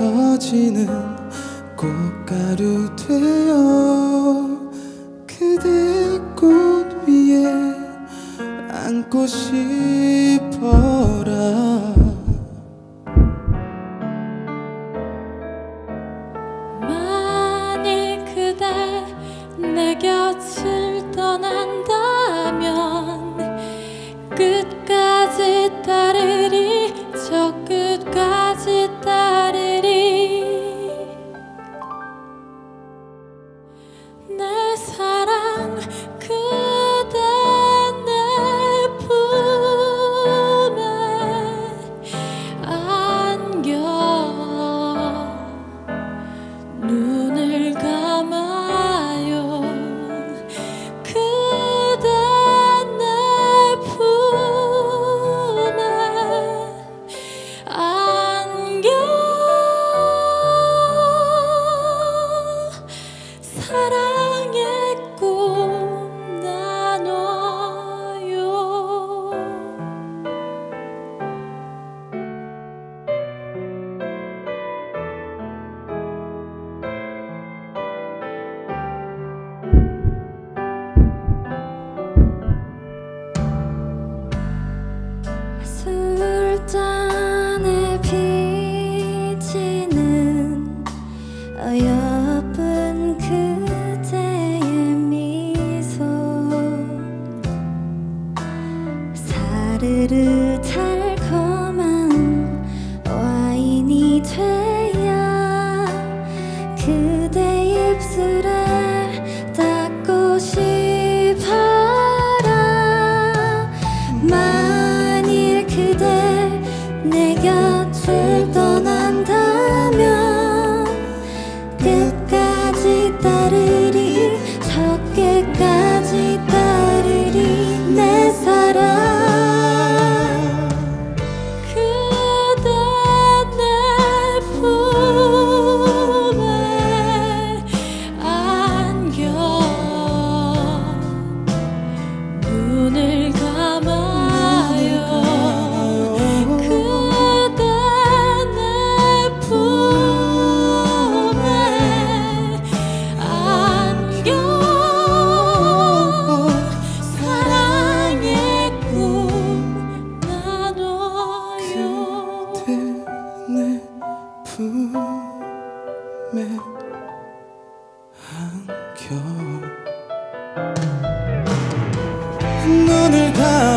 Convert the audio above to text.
흩어지는 꽃가루 되어 그대 꽃 위에 안고 싶어라. 만일 그대 내 곁을 떠난다면 끝까지 사랑 한결 눈을 감